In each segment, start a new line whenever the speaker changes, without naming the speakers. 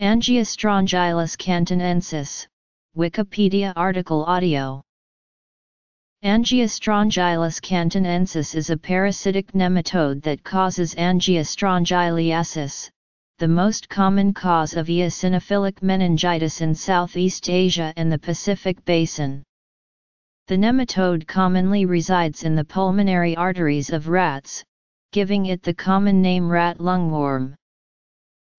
Angiostrongylus cantonensis, Wikipedia article audio. Angiostrongylus cantonensis is a parasitic nematode that causes angiostrongyliasis, the most common cause of eosinophilic meningitis in Southeast Asia and the Pacific Basin. The nematode commonly resides in the pulmonary arteries of rats, giving it the common name rat lungworm.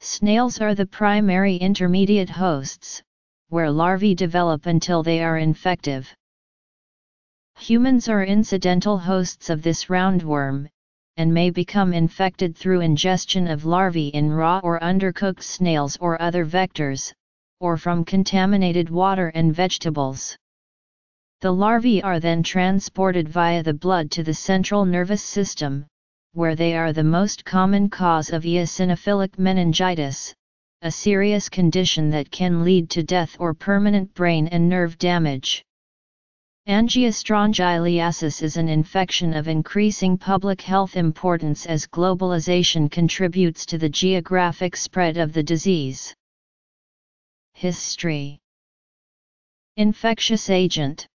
Snails are the primary intermediate hosts, where larvae develop until they are infective. Humans are incidental hosts of this roundworm, and may become infected through ingestion of larvae in raw or undercooked snails or other vectors, or from contaminated water and vegetables. The larvae are then transported via the blood to the central nervous system, where they are the most common cause of eosinophilic meningitis, a serious condition that can lead to death or permanent brain and nerve damage. Angiostrongyliasis is an infection of increasing public health importance as globalization contributes to the geographic spread of the disease. History Infectious agent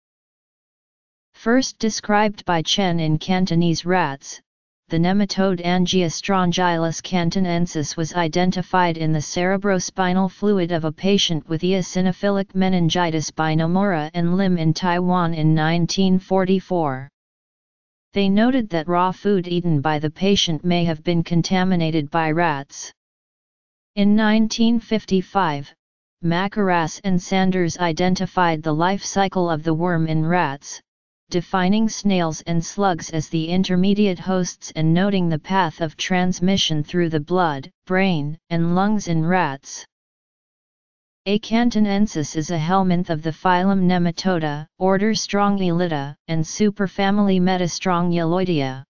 First described by Chen in Cantonese rats, the nematode Angiostrongylus cantonensis was identified in the cerebrospinal fluid of a patient with eosinophilic meningitis by Nomura and Lim in Taiwan in 1944. They noted that raw food eaten by the patient may have been contaminated by rats. In 1955, Mackerras and Sanders identified the life cycle of the worm in rats, defining snails and slugs as the intermediate hosts and noting the path of transmission through the blood, brain, and lungs in rats. A. cantonensis is a helminth of the phylum Nematoda, order Strongylida, and superfamily Metastrongyloidea.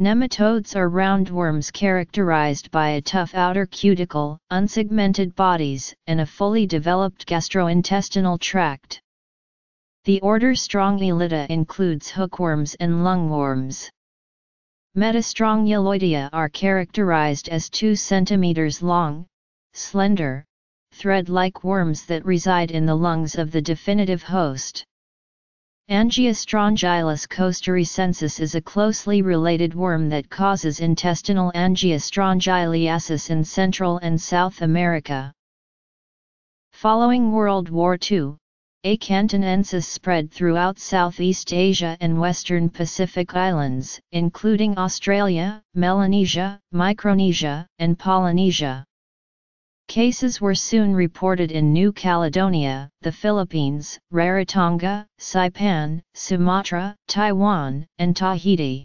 Nematodes are roundworms characterized by a tough outer cuticle, unsegmented bodies, and a fully developed gastrointestinal tract. The order Strongylida includes hookworms and lungworms. Metastrongyloidea are characterized as 2 cm long, slender, thread-like worms that reside in the lungs of the definitive host. Angiostrongylus costarricensis is a closely related worm that causes intestinal angiostrongyliasis in Central and South America. Following World War II, A. cantonensis spread throughout Southeast Asia and Western Pacific Islands, including Australia, Melanesia, Micronesia, and Polynesia. Cases were soon reported in New Caledonia, the Philippines, Rarotonga, Saipan, Sumatra, Taiwan, and Tahiti.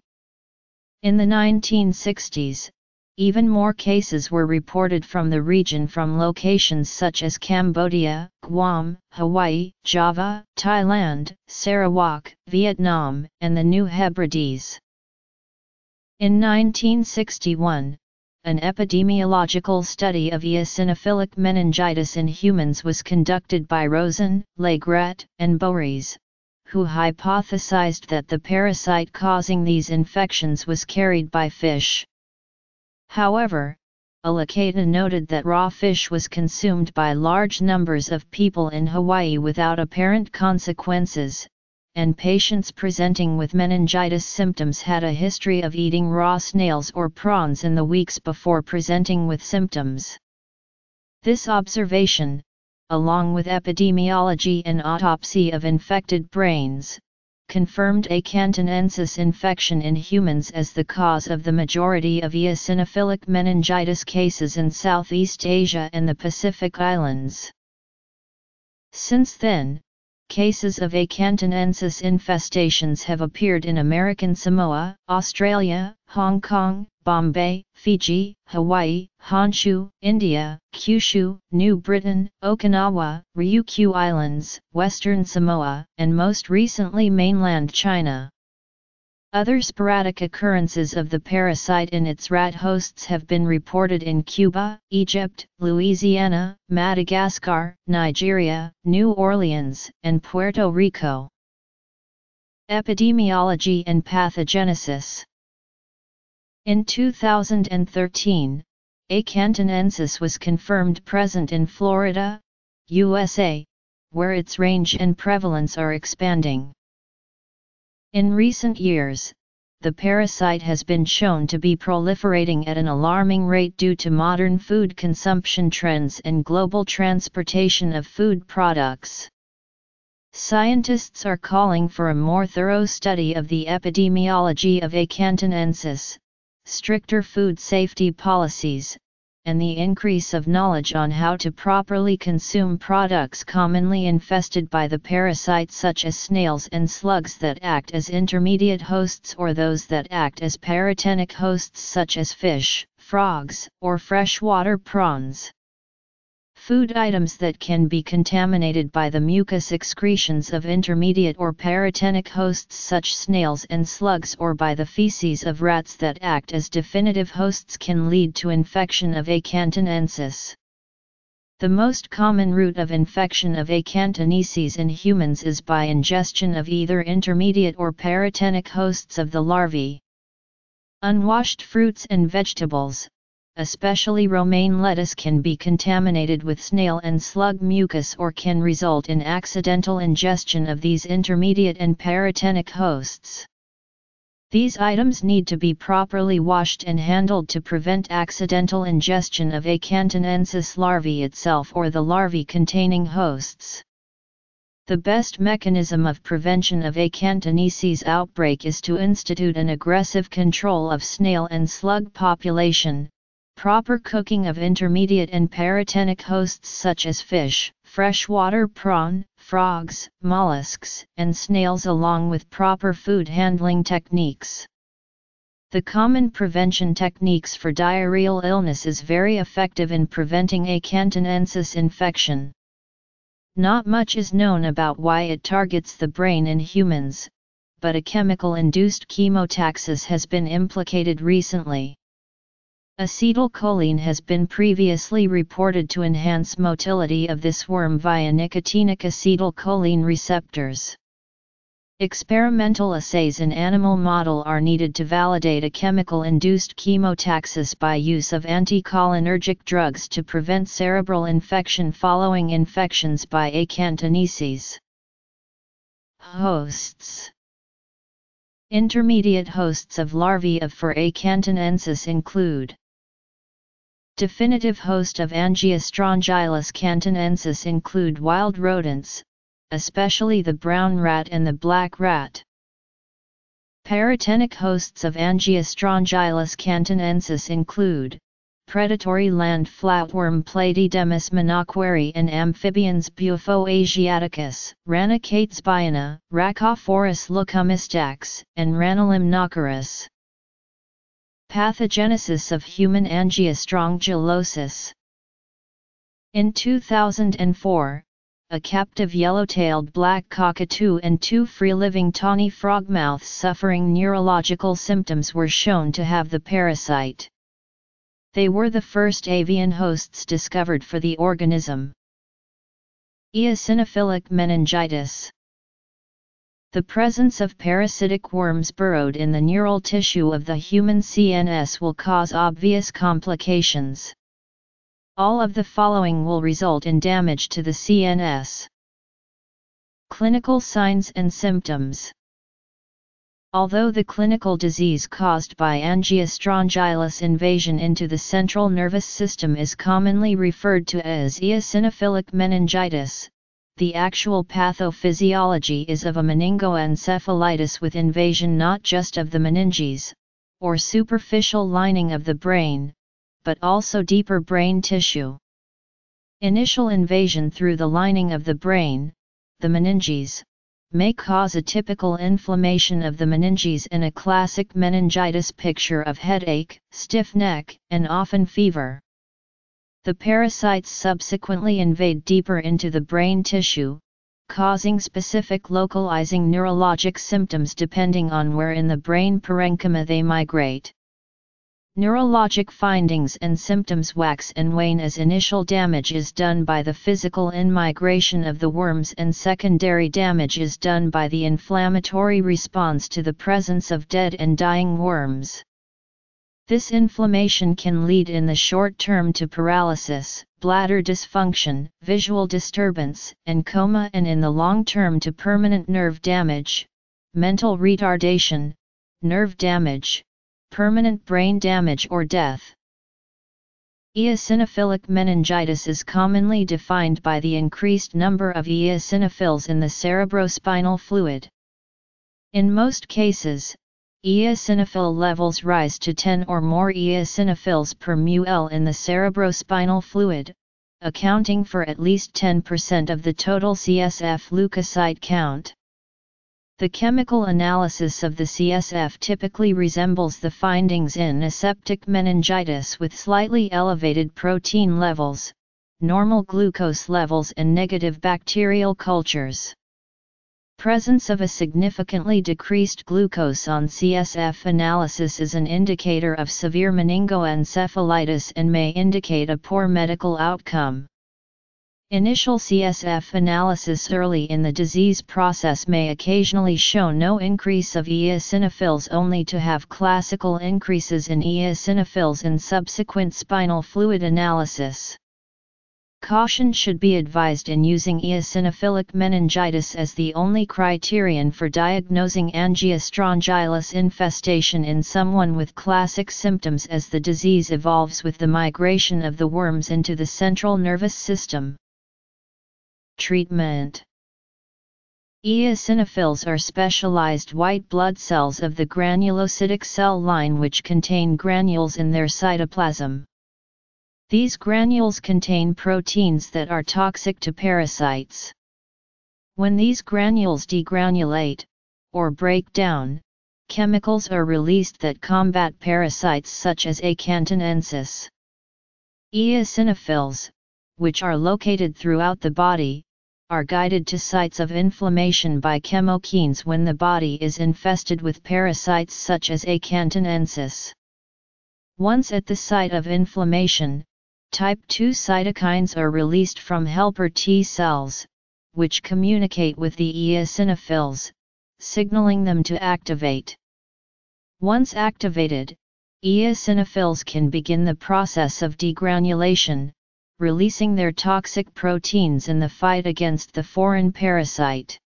In the 1960s, even more cases were reported from the region from locations such as Cambodia, Guam, Hawaii, Java, Thailand, Sarawak, Vietnam, and the New Hebrides. In 1961, an epidemiological study of eosinophilic meningitis in humans was conducted by Rosen, Laigret, and Bories, who hypothesized that the parasite causing these infections was carried by fish. However, Alicata noted that raw fish was consumed by large numbers of people in Hawaii without apparent consequences, and patients presenting with meningitis symptoms had a history of eating raw snails or prawns in the weeks before presenting with symptoms. This observation, along with epidemiology and autopsy of infected brains, confirmed A. cantonensis infection in humans as the cause of the majority of eosinophilic meningitis cases in Southeast Asia and the Pacific Islands. Since then, cases of A. cantonensis infestations have appeared in American Samoa, Australia, Hong Kong, Bombay, Fiji, Hawaii, Honshu, India, Kyushu, New Britain, Okinawa, Ryukyu Islands, Western Samoa, and most recently mainland China. Other sporadic occurrences of the parasite in its rat hosts have been reported in Cuba, Egypt, Louisiana, Madagascar, Nigeria, New Orleans, and Puerto Rico. Epidemiology and pathogenesis in 2013, A. cantonensis was confirmed present in Florida, USA, where its range and prevalence are expanding. In recent years, the parasite has been shown to be proliferating at an alarming rate due to modern food consumption trends and global transportation of food products. Scientists are calling for a more thorough study of the epidemiology of A. cantonensis, stricter food safety policies, and the increase of knowledge on how to properly consume products commonly infested by the parasites such as snails and slugs that act as intermediate hosts or those that act as paratenic hosts such as fish, frogs, or freshwater prawns. Food items that can be contaminated by the mucus excretions of intermediate or paratenic hosts such snails and slugs or by the feces of rats that act as definitive hosts can lead to infection of A. cantonensis. The most common route of infection of A. cantonensis in humans is by ingestion of either intermediate or paratenic hosts of the larvae. Unwashed fruits and vegetables, especially romaine lettuce can be contaminated with snail and slug mucus or can result in accidental ingestion of these intermediate and paratenic hosts. These items need to be properly washed and handled to prevent accidental ingestion of A. cantonensis larvae itself or the larvae containing hosts. The best mechanism of prevention of A. cantonensis outbreak is to institute an aggressive control of snail and slug population, Proper cooking of intermediate and paratenic hosts such as fish, freshwater prawn, frogs, mollusks, and snails along with proper food handling techniques. The common prevention techniques for diarrheal illness is very effective in preventing A. cantonensis infection. Not much is known about why it targets the brain in humans, but a chemical-induced chemotaxis has been implicated recently. Acetylcholine has been previously reported to enhance motility of this worm via nicotinic acetylcholine receptors. Experimental assays in animal model are needed to validate a chemical-induced chemotaxis by use of anticholinergic drugs to prevent cerebral infection following infections by A. cantonensis. Hosts Intermediate hosts of larvae of for A. cantonensis include Definitive host of Angiostrongylus cantonensis include wild rodents, especially the brown rat and the black rat. Paratenic hosts of Angiostrongylus cantonensis include predatory land flatworm Platydemus manokwari and amphibians Bufo asiaticus, Rana catesbeiana, Rhacophorus leucomystax, and knockeraus. Pathogenesis of human angiostrongylosis In 2004, a captive yellow-tailed black cockatoo and two free-living tawny frogmouths suffering neurological symptoms were shown to have the parasite. They were the first avian hosts discovered for the organism. Eosinophilic meningitis the presence of parasitic worms burrowed in the neural tissue of the human CNS will cause obvious complications. All of the following will result in damage to the CNS. Clinical signs and symptoms Although the clinical disease caused by Angiostrongylus invasion into the central nervous system is commonly referred to as eosinophilic meningitis, the actual pathophysiology is of a meningoencephalitis with invasion not just of the meninges, or superficial lining of the brain, but also deeper brain tissue. Initial invasion through the lining of the brain, the meninges, may cause a typical inflammation of the meninges and a classic meningitis picture of headache, stiff neck, and often fever. The parasites subsequently invade deeper into the brain tissue, causing specific localizing neurologic symptoms depending on where in the brain parenchyma they migrate. Neurologic findings and symptoms wax and wane as initial damage is done by the physical in-migration of the worms and secondary damage is done by the inflammatory response to the presence of dead and dying worms. This inflammation can lead in the short term to paralysis, bladder dysfunction, visual disturbance, and coma and in the long term to permanent nerve damage, mental retardation, nerve damage, permanent brain damage or death. Eosinophilic meningitis is commonly defined by the increased number of eosinophils in the cerebrospinal fluid. In most cases, eosinophil levels rise to 10 or more eosinophils per ml in the cerebrospinal fluid, accounting for at least 10% of the total CSF leukocyte count. The chemical analysis of the CSF typically resembles the findings in aseptic meningitis with slightly elevated protein levels, normal glucose levels and negative bacterial cultures. Presence of a significantly decreased glucose on CSF analysis is an indicator of severe meningoencephalitis and may indicate a poor medical outcome. Initial CSF analysis early in the disease process may occasionally show no increase of eosinophils only to have classical increases in eosinophils in subsequent spinal fluid analysis. Caution should be advised in using eosinophilic meningitis as the only criterion for diagnosing angiostrongylus infestation in someone with classic symptoms as the disease evolves with the migration of the worms into the central nervous system. Treatment Eosinophils are specialized white blood cells of the granulocytic cell line which contain granules in their cytoplasm. These granules contain proteins that are toxic to parasites. When these granules degranulate, or break down, chemicals are released that combat parasites such as A. cantonensis. Eosinophils, which are located throughout the body, are guided to sites of inflammation by chemokines when the body is infested with parasites such as A. cantonensis. Once at the site of inflammation, type 2 cytokines are released from helper T cells, which communicate with the eosinophils, signaling them to activate. Once activated, eosinophils can begin the process of degranulation, releasing their toxic proteins in the fight against the foreign parasite.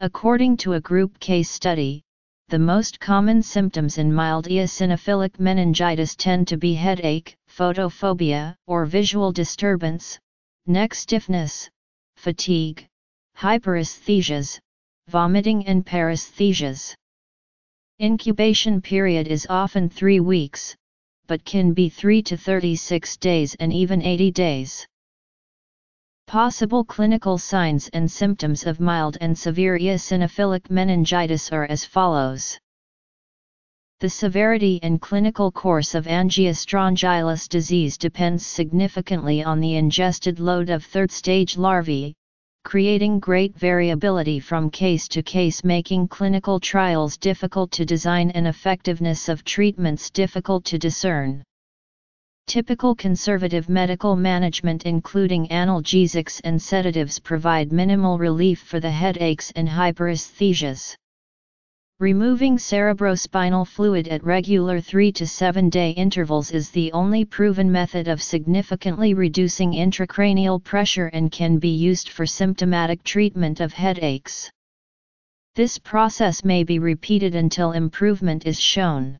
According to a group case study, the most common symptoms in mild eosinophilic meningitis tend to be headache, photophobia or visual disturbance, neck stiffness, fatigue, hyperesthesias, vomiting and paresthesias. Incubation period is often 3 weeks, but can be 3 to 36 days and even 80 days. Possible clinical signs and symptoms of mild and severe eosinophilic meningitis are as follows. The severity and clinical course of angiostrongylus disease depends significantly on the ingested load of third-stage larvae, creating great variability from case to case making clinical trials difficult to design and effectiveness of treatments difficult to discern. Typical conservative medical management including analgesics and sedatives provide minimal relief for the headaches and hyperesthesias. Removing cerebrospinal fluid at regular 3 to 7 day intervals is the only proven method of significantly reducing intracranial pressure and can be used for symptomatic treatment of headaches. This process may be repeated until improvement is shown.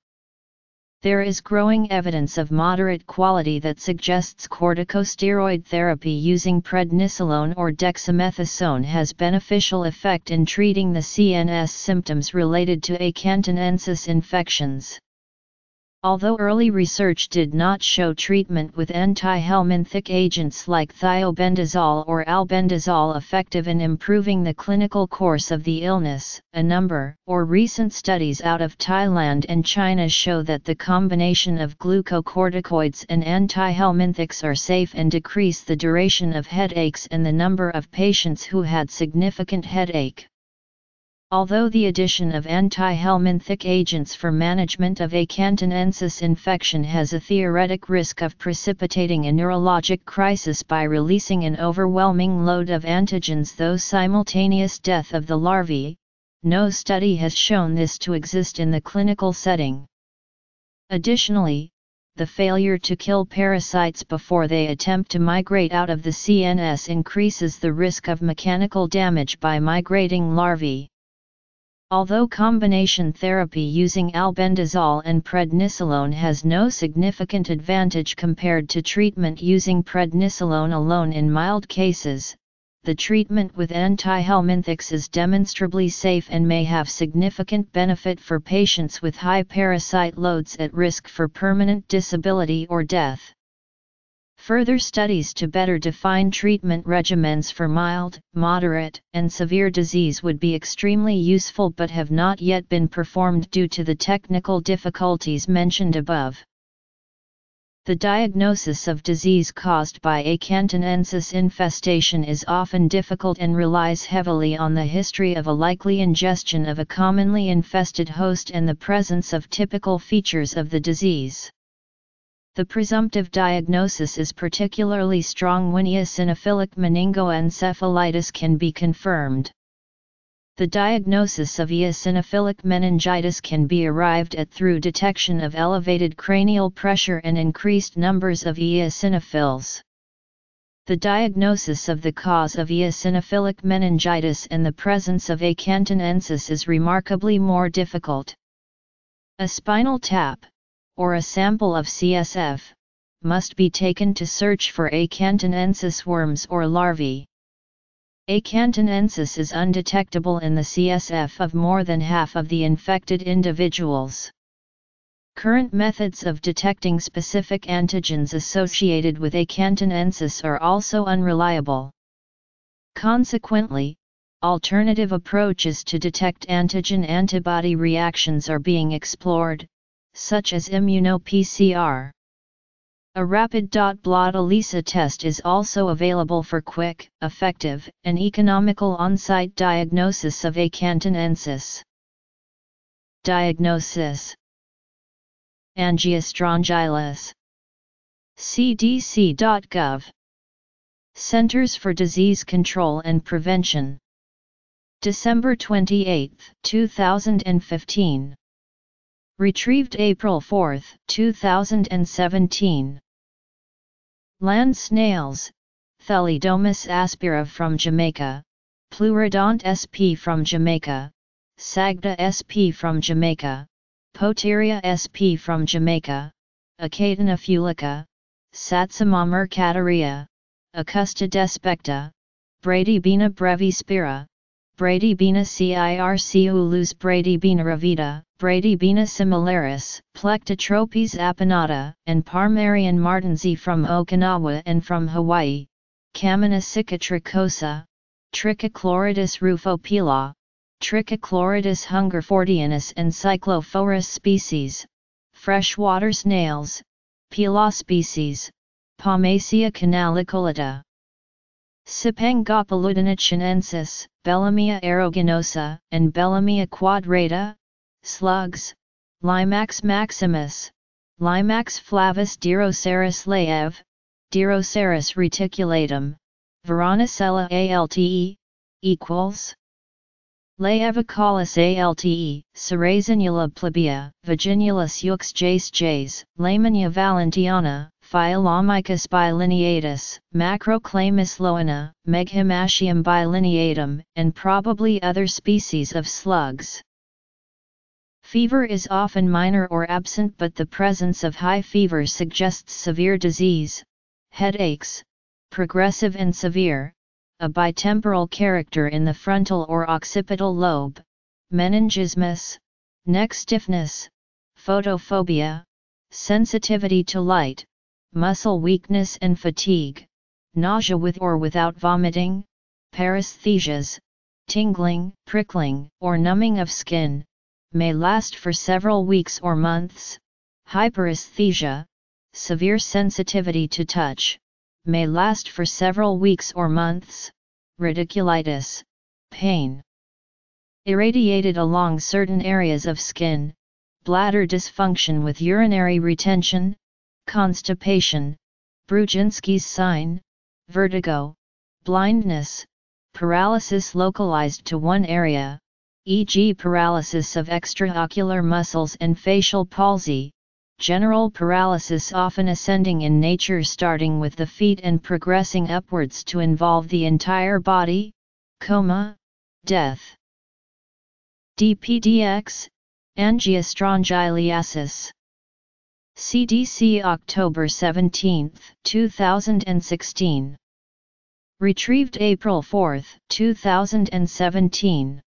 There is growing evidence of moderate quality that suggests corticosteroid therapy using prednisolone or dexamethasone has beneficial effect in treating the CNS symptoms related to A. cantonensis infections. Although early research did not show treatment with antihelminthic agents like thiabendazole or albendazole effective in improving the clinical course of the illness, a number or recent studies out of Thailand and China show that the combination of glucocorticoids and antihelminthics are safe and decrease the duration of headaches and the number of patients who had significant headache. Although the addition of antihelminthic agents for management of A. cantonensis infection has a theoretic risk of precipitating a neurologic crisis by releasing an overwhelming load of antigens though simultaneous death of the larvae, no study has shown this to exist in the clinical setting. Additionally, the failure to kill parasites before they attempt to migrate out of the CNS increases the risk of mechanical damage by migrating larvae. Although combination therapy using albendazole and prednisolone has no significant advantage compared to treatment using prednisolone alone in mild cases, the treatment with antihelminthics is demonstrably safe and may have significant benefit for patients with high parasite loads at risk for permanent disability or death. Further studies to better define treatment regimens for mild, moderate, and severe disease would be extremely useful but have not yet been performed due to the technical difficulties mentioned above. The diagnosis of disease caused by A. cantonensis infestation is often difficult and relies heavily on the history of a likely ingestion of a commonly infested host and the presence of typical features of the disease. The presumptive diagnosis is particularly strong when eosinophilic meningoencephalitis can be confirmed. The diagnosis of eosinophilic meningitis can be arrived at through detection of elevated cranial pressure and increased numbers of eosinophils. The diagnosis of the cause of eosinophilic meningitis and the presence of A. cantonensis is remarkably more difficult. A spinal tap or a sample of CSF, must be taken to search for A. cantonensis worms or larvae. A. cantonensis is undetectable in the CSF of more than half of the infected individuals. Current methods of detecting specific antigens associated with A. cantonensis are also unreliable. Consequently, alternative approaches to detect antigen-antibody reactions are being explored, such as immuno-PCR. A rapid dot blot ELISA test is also available for quick, effective, and economical on-site diagnosis of A. cantonensis. Diagnosis. Angiostrongylis cdc.gov Centers for Disease Control and Prevention. December 28, 2015 Retrieved April 4, 2017. Land snails, Thelidomus aspera from Jamaica, Pleurodont sp from Jamaica, Sagda sp from Jamaica, Poteria sp from Jamaica, Achatina fulica, Satsuma mercatoria, Acusta despecta, Bradybaena brevispira, Bradybaena circulus Bradybaena ravida, Bradybaena similaris, Plectotropis appanata, and Parmarion martensi from Okinawa and from Hawaii, Camaena cicatricosa, Trichochloridus rufopila, Trichochloridus hungerfordianus and Cyclophorus species, freshwater snails, Pila species, Pomacea canaliculata. Cipangopelludinichinensis, Bellamya aeruginosa, and Bellamya quadrata, slugs, Limax maximus, Limax flavus Deroceras laeve, Deroceras reticulatum, Veronicella alte, equals. Laevicaulis alte, Sarasinula plebeia, Vaginulus ux jace jace, Lehmannia valentiana, Philomycus bilineatus, Macroclamus loana, Meghimatium bilineatum, and probably other species of slugs. Fever is often minor or absent but the presence of high fever suggests severe disease, headaches, progressive and severe, a bitemporal character in the frontal or occipital lobe, meningismus, neck stiffness, photophobia, sensitivity to light, muscle weakness and fatigue, nausea with or without vomiting, paresthesias, tingling, prickling, or numbing of skin, may last for several weeks or months, hyperesthesia, severe sensitivity to touch, may last for several weeks or months, radiculitis, pain. Irradiated along certain areas of skin, bladder dysfunction with urinary retention, constipation, Brudzinski's sign, vertigo, blindness, paralysis localized to one area, e.g. paralysis of extraocular muscles and facial palsy, general paralysis often ascending in nature starting with the feet and progressing upwards to involve the entire body, coma, death. DPDX, Angiostrongyliasis. CDC October 17, 2016. Retrieved April 4, 2017.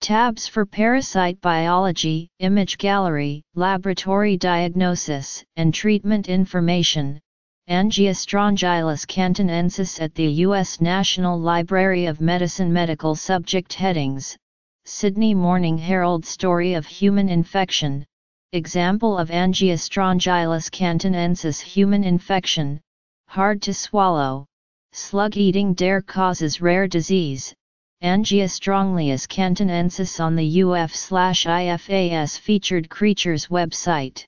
Tabs for parasite biology, image gallery, laboratory diagnosis, and treatment information, Angiostrongylus cantonensis at the U.S. National Library of Medicine Medical Subject Headings, Sydney Morning Herald Story of Human Infection, Example of Angiostrongylus cantonensis Human infection, hard to swallow, slug-eating dare causes rare disease, Angiostrongylus cantonensis on the UF-IFAS featured creatures website.